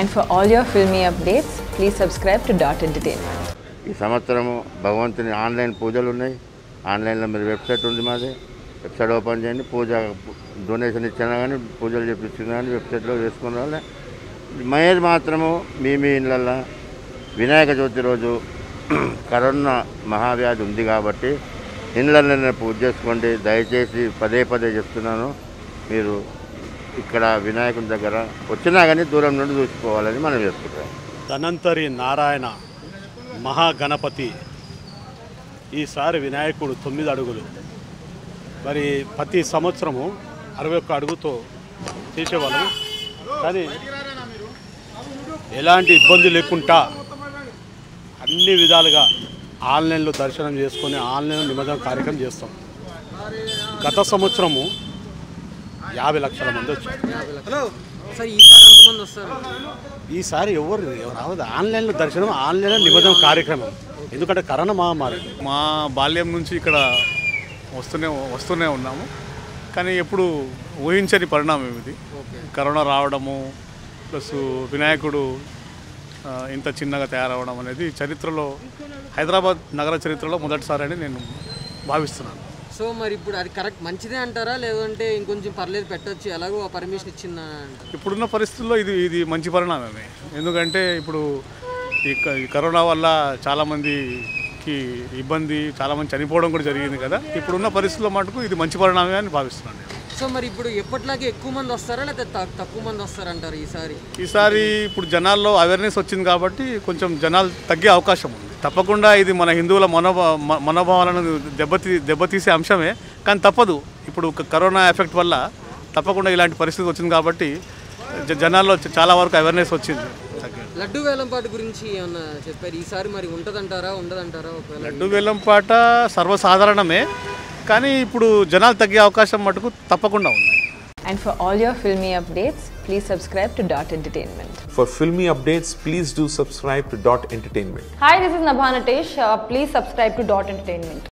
And for all your filmy updates please subscribe to dot entertainment ఈ సంవత్సరము భగవంతుని online పూజలు ఉన్నాయి. ఆన్లైన్లో మీరు వెబ్సైట్ ఉంది మాది. వెబ్సైట్ ఓపెన్ చేయండి. పూజ డొనేషన్ ఇచ్చినా కానీ పూజలు చేపించినా కానీ వెబ్సైట్లో వేసుకున్న వాళ్ళే. మహేష్ మాత్రము మీ మీ ఇళ్ళల్లో వినాయక చవితి రోజు కరోనా మహావ్యాధి ఉంది కాబట్టి ఇళ్ళల్లో పూజ చేసుకోండి. దయచేసి పదే పదే చెప్తున్నాను. మీరు ఇక్కడ వినాయకుని దగ్గర వచ్చినా కానీ దూరం నుండి చూసుకోవాలని మనం చెప్తున్నాం ధనంతరి నారాయణ మహాగణపతి. ఈసారి వినాయకుడు తొమ్మిది అడుగులు. మరి ప్రతి సంవత్సరము అరవై ఒక్క అడుగుతో చేసేవాళ్ళం. కానీ ఎలాంటి ఇబ్బంది లేకుండా అన్ని విధాలుగా ఆన్లైన్లో దర్శనం చేసుకొని ఆన్లైన్లో నిమజ్జనం కార్యక్రమం చేస్తాం. గత సంవత్సరము యాభై లక్షల మంది వచ్చారు. హలో. సార్ ఈసారి ఎంతమంది వస్తారు? ఈసారి ఎవరు రావద్దు. ఆన్లైన్లో దర్శనం ఆన్లైన్లో నిమజ్జనం కార్యక్రమం. ఎందుకంటే కరోనా మహమ్మారి. మా బాల్యం నుంచి ఇక్కడ వస్తూనే వస్తూనే ఉన్నాము. కానీ ఎప్పుడు ఊహించని పరిణామం ఇది. కరోనా రావడము ప్లస్ వినాయకుడు ఇంత చిన్నగా తయారవడం అనేది చరిత్రలో హైదరాబాద్ నగర చరిత్రలో మొదటిసారి అని నేను భావిస్తున్నాను. సో మరి ఇప్పుడు అది కరెక్ట్ మంచిదే అంటారా? లేదంటే ఇంకొంచెం పర్లేదు పెట్టొచ్చు. ఎలాగో పర్మిషన్ ఇచ్చిందా ఇప్పుడున్న పరిస్థితుల్లో ఇది ఇది మంచి పరిణామమే. ఎందుకంటే ఇప్పుడు ఈ కరోనా వల్ల చాలామందికి ఇబ్బంది చాలామంది చనిపోవడం కూడా జరిగింది కదా. ఇప్పుడున్న పరిస్థితుల్లో మటుకు ఇది మంచి పరిణామమే అని భావిస్తున్నాను నేను. సో మరి ఇప్పుడు ఎప్పటిలాగే ఎక్కువ మంది వస్తారా? లేకపోతే తక్కువ మంది వస్తారంటారు ఈసారి? ఈసారి ఇప్పుడు జనాల్లో అవేర్నెస్ వచ్చింది కాబట్టి కొంచెం జనాలు తగ్గే అవకాశం ఉంది. తప్పకుండా ఇది మన హిందువుల మనోభా మనోభావాలను దెబ్బతీ దెబ్బతీసే అంశమే. కానీ తప్పదు. ఇప్పుడు కరోనా ఎఫెక్ట్ వల్ల తప్పకుండా ఇలాంటి పరిస్థితి వచ్చింది కాబట్టి జ- జనాల్లో చాలా వరకు అవేర్నెస్ వచ్చింది. లడ్డు వేలంపాటు గురించి ఏమన్నా చెప్పారు? ఈసారి మరి ఉంటదంటారా ఉండదంటారా లడ్డు వేలం పాట సర్వసాధారణమే. కానీ ఇప్పుడు జనాలు తగ్గే అవకాశం మటుకు తప్పకుండా ఉంది. And for all your filmy updates, please subscribe to Dot Entertainment. For filmy updates, please do subscribe to Dot Entertainment. Hi, this is Nabha Natesh. Uh, please subscribe to Dot Entertainment.